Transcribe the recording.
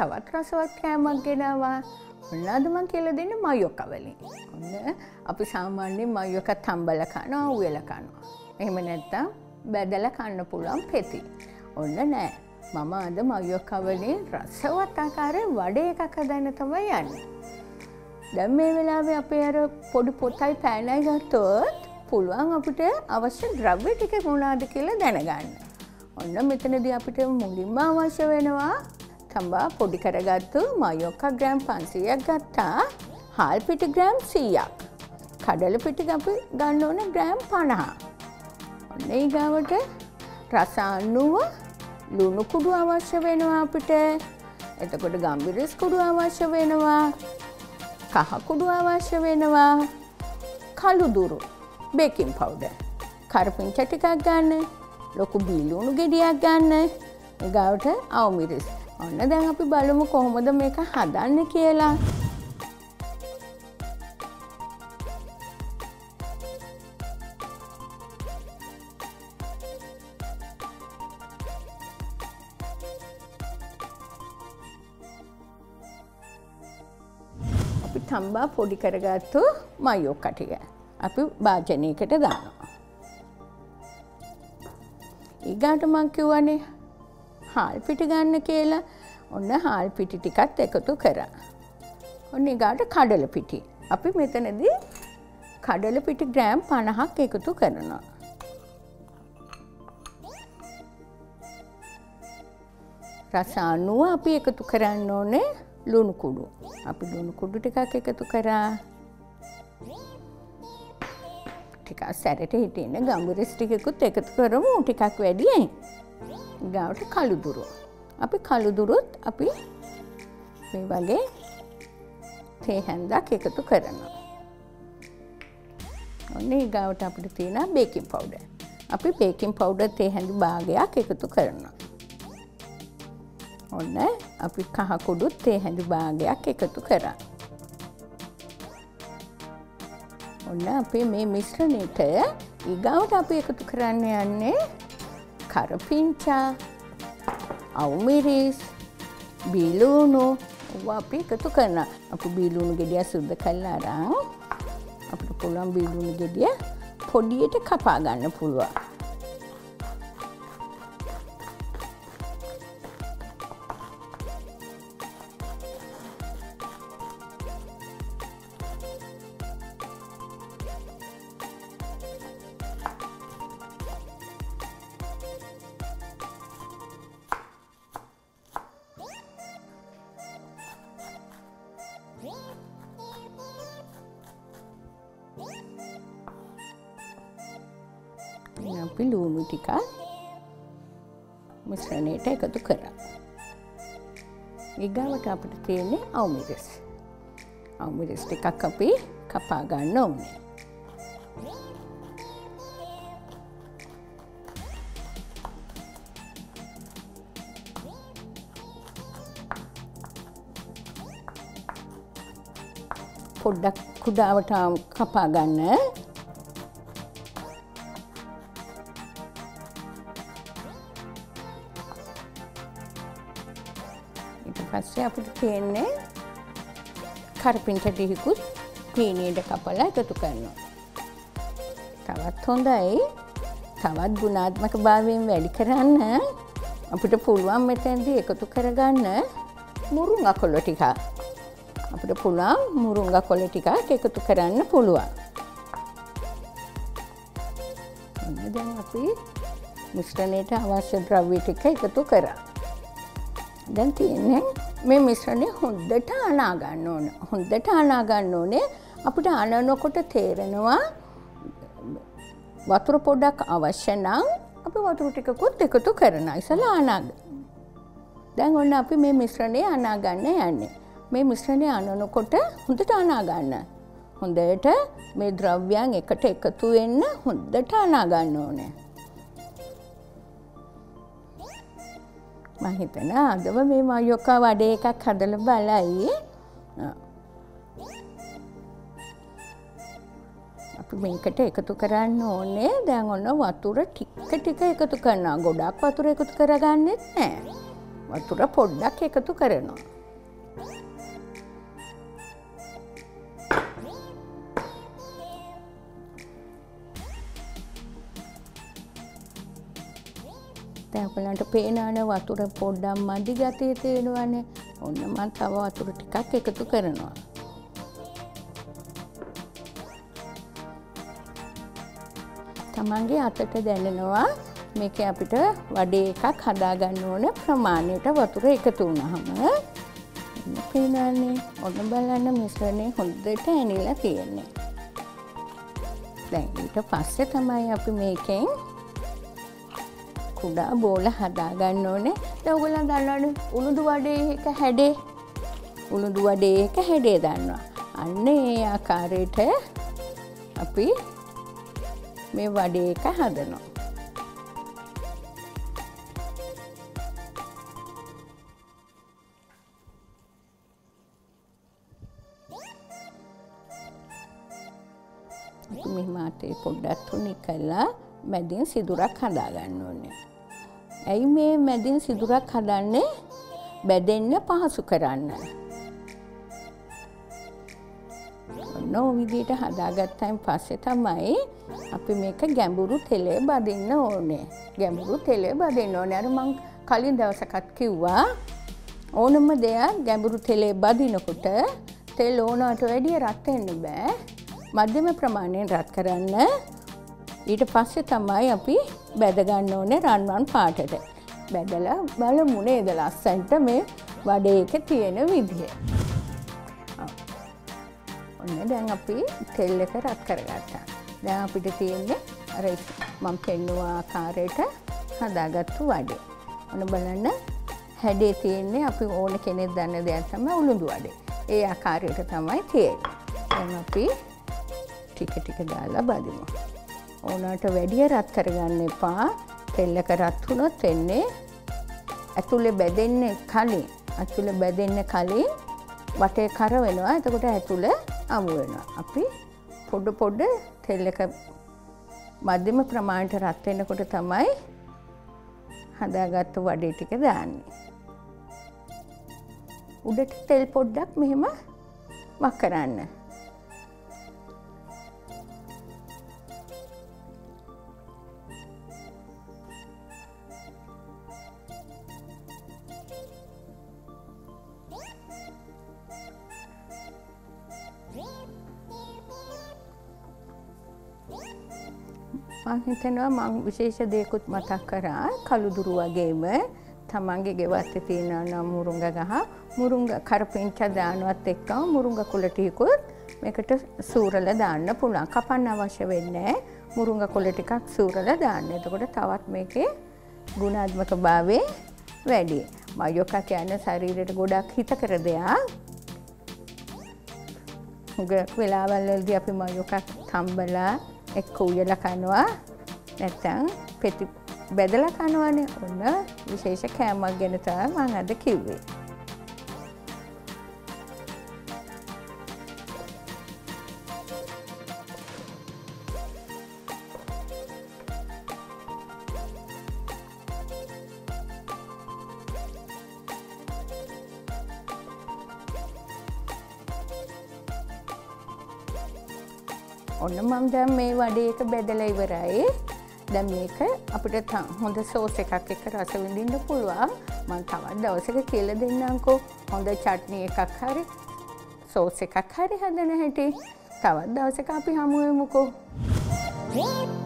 අද මම ඔයගලන්ට තවත් රසවත් කෑමක් ගෙනාවා. ඔන්න අද මම කියලා දෙන්නේ මයොක වලින්. ඔන්න අපි සාමාන්‍යයෙන් මයොකත් හම්බලා කනවා, උයලා කනවා. එහෙම නැත්නම් බැදලා කන්න පුළුවන් පෙති. ඔන්න නෑ. මම අද මයොක වලින් රසවත් ආකාරයෙන් වඩේ එකක් හදන්න තමයි යන්නේ. දැන් මේ වෙලාවේ අපේ අර පොඩි පොතයි පෑනයි ගත්තොත් පුළුවන් අපිට අවශ්‍ය ද්‍රව්‍ය ටික මොනවාද කියලා දැනගන්න. ඔන්න මෙතනදී අපිට මුලින්ම අවශ්‍ය වෙනවා තඹා පොඩි කරගත්තු මයොක්ක ග්‍රෑම් පන්සීයක් ගත්තා. හාල් පිටි ග්‍රෑම් සීයක්. කඩල පිටි අපි ගන්න ඕන ග්‍රෑම් පණහා. ඔන්න ඒ ගාවට රසාන්නුව ලුණුකුඩු අවශ්‍ය වෙනවා අපිට. එතකොට ගම්බිරිස් කුඩු අවශ්‍ය වෙනවා. කහකුඩු අවශ්‍ය වෙනවා. කළුදුරු බේකින් පවුඩ කරපිංච ටිකක් ගන්න. ලොකු බීලුණු ගෙඩියක් ගන්න. ගවට අවමිරිස් ඔන්න දැන් අපි බලමු කොහොමද මේක හදන්න කියලා අපි තම්බා පොඩි කරගත්තු මයෝ කටිය අපි භාජනයකට දානවා. ඊගාට මං කිව්වනේ හාල් පිටි ගන්න කියලා ඔන්න හාල් පිටි ටිකත් එකතු කරා. ඔන්න ඊගාට කඩල පිටි. අපි මෙතනදී කඩල පිටි ග්‍රෑම් පණහක් එකතු කරනවා. රස අනුව අපි එකතු කරන්න ඕනේ ලුණු කුඩු. අපි ලුණු කුඩු ටිකක් එකතු කරා. ටිකක් සැරට හිටින්න ගම්බුරස් ටිකකුත් එකතු කරමු ටිකක් වැඩියෙන්. ගාවට කළුදුරු. අපි කළුදුරුත් අපි මේ වගේ තේ හැන්දක් එකතු කරනවා. ඔන්න ඒ ගාවට අපිට තියෙන බේකින් පවුඩ. අපි බේකින් පවුඩ තේ හැඳි භාගයක් එකතු කරනවා. ඔන්න අපි කහකුඩුත් තේ හැඳි භාගයක් එකතු කරා. ඔන්න අපේ මේ මිශ්‍රණයට ඊගාවට අපි එකතු කරන්න යන්නේ කරපිංචා අවුමිරිස් බිලූුණු අපි එකතු කරන අපි බිලූුණු ගෙඩිය සුද්ද කල්ලා අරං අපට පුළුවන් බිලූුණු ගෙඩිය පොඩියට කපා ගන්න පුළුවන්. අපි ලූුණු ටිකක් මිශ්‍රණයට එකතු කරා. ඉගාවට අපට තියෙන්නේ අවමිරස්. අවමිරස් ටිකක් අපි කපා ගන්න ඕනේ. පොඩ්ඩක් කුඩාවට කපා ගන්න පස්සේ අපිට තියෙන්නේ කරපින්ට ටිහිකුත් පීනීට කපලා එකතු කරනවා. තවත් හොඳයි තවත් ගුණාත්මක භාවයෙන් වැඩි කරන්න අපිට පුළුවන් මෙතැන්දී එකතු කරගන්න මුරුන් අකොල්ල ටික. අපිට පුළුවන් මුරුංග කොල ටිකක් එකතු කරන්න පුළුවන්. දැන් අපි මිශ්‍රණයට අවශ්‍ය ද්‍රව්‍ය ටික එකතු කරා. දැන් තියෙන්නේ මේ මිශ්‍රණය හොඳට අනාගන්න ඕන. හොඳට අනාගන්න ඕනේ අපිට අනනකොට තේරෙනවා වතුර පොඩක් අවශ්‍ය නම් අපි වතුර ටිකකුත් එකතු කරන ඉසල අනාග. දැන් ඔන්න අපි මේ මිශ්‍රණය අනාගන්න යන්නේ. මේ මිශ්‍රණය අනනකොට හොඳට අනාගන්න. හොඳට මේ ද්‍රව්‍යයන් එකට එකතු වෙන්න හොඳට අනාගන්න ඕනේ. මහිතන අදව මේ මයොකා වඩේ එකක් හදල බලයි අපි මේකට එකතු කරන්න ඕනේ දැන් ඔන්න වතුර ටික්ක ටික එකතු කරන්නා ගොඩක් වතුර එකතු කරගන්නෙත් නෑ වතුර පොඩ්ඩක් එකතු කරනවා. තැපලන්ට පේනාන වතුර පොඩ්ඩම් මදි ගතය තියෙනවන්නේ ඔන්න මන් තව වතුර ටිකක් එකතු කරනවා. තමන්ගේ අතට දැනෙනවා මේක අපිට වඩේ එකක් හදාගන්න ඕන ප්‍රමාණයට වතුර එකතු වුණහම පේනන්නේ ඔන්න බලන්න මිශ්‍රණය හොඳට ඇනිලා තියෙන්නේ. දැන් ඊට පස්සේ තමයි අපි මේකෙන් කුඩා බෝල හදාගන්න ඕනේ ඔගුලන් දන්නවන උළුදු වඩේ එක හැඩේ උළුදු වඩේ එක හැඩේ දන්නවා. අන්න ඒ ආකාරයට අපි මේ වඩේ එක හදනවා. මෙහමාතේ පොඩ්ඩත් තුනි කල්ලා මැදින් සිදුරක් හදාගන්න ඕනේ. ඇයි මේ මැදින් සිදුරක් හදන්නේ බැදෙන්න පහසු කරන්න. ඔන්න විදිට හදාගත්තයින් පස්සෙ තමයි අපි මේක ගැඹුරු තෙලේ බදින්න ඕනේ. ගැඹුරු තෙලේ බදින්න ඕනේ. අර මං කලින් දවසකත් කිව්වා ඕනම දෙයක් ගැඹුරු තෙලේ බදිනකොට තෙල් ඕනට වැඩිය රත් වෙන්න බෑ. මධ්‍යම ප්‍රමාණයෙන් රත් කරන්න ඊට පස්සේ තමයි අපි බැදගන්න ඕනේ රන්වන් පාටට. බැදලා බලමුණේද ලස්සන්ට මේ වඩේ එක තියෙන විදිහ. ඔන්න දැන් අපි තෙල් එක රත් කරගත්තා. දැන් අපිට තියෙන්නේ අර මම පෙන්නවා ආකාරයට හදාගත්තු වඩේ. ඔන්න බලන්න හැඩේ තියෙන්නේ අපි ඕන කෙනෙක් දන්න දෙයක් තමයි උළුඳු වඩේ. ඒ ආකාරයට තමයි තියෙන්නේ. දැන් අපි ටික ටික දාලා බදිමු. ඕනට වැඩිය රත් කරගන්න එපා. තෙල්ලක රත් වුණොත් වෙන්නේ ඇතුලේ බැදෙන්න කලින් ඇතුලේ බැදෙන්න කලින් වටේ කර වෙනවා. එතකොට ඇතුලේ අමු වෙනවා. අපි පොඩ පොඩ තෙල් එක මධ්‍යම ප්‍රමාණයට රත් වෙනකොට තමයි හදාගත්තු වඩේ ටික දාන්නේ. උඩට තෙල් පොඩ්ඩක් මෙහෙම වක් කරන්න. මං හිතනවා මං විශේෂ දෙයකුත් මතක් කරා කළුදුරු වගේම තමන්ගේ ගෙවත්තේ තියෙන නම් මුරුංග ගහ මුරුංග කරපිංච දානවත් එක්කම මුරුංග කුල ටිකකුත් මේකට සූරලා දාන්න පුළුවන්. කපන්න අවශ්‍ය වෙන්නේ මුරුංග කොළ ටිකක් සූරලා දාන්න. එතකොට තවත් මේකේ ගුණාත්මක භාවය වැඩි. මයොකා කියන්නේ ශරීරයට ගොඩක් හිතකර දෙයක්. හුඟක් වෙලාවල් වලදී අපි මයොකක් තම්බලා එක්ක උයලා කනවා නැත්තම් පෙති බැදලා කනවනේ ඔන්න විශේෂ කෑමක් ගැන තමයි මම අද කිව්වේ. ඔන්න මම දැන් මේ වඩේ එක බෙදලා ඉවරයි. දැන් මේක අපිට හොඳ සෝස් එකක් එක්ක රස විඳින්න පුළුවන්. මම තවත් දවසක කියලා දෙන්නම්කෝ. හොඳ චට්නි එකක් හරි සෝස් එකක් හරි හදන හැටි. තවත් දවසක අපි හමු වෙමුකෝ. Yeah.